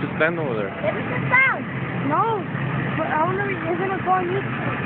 should stand over there. It's me stand. No. But I don't know, isn't it going to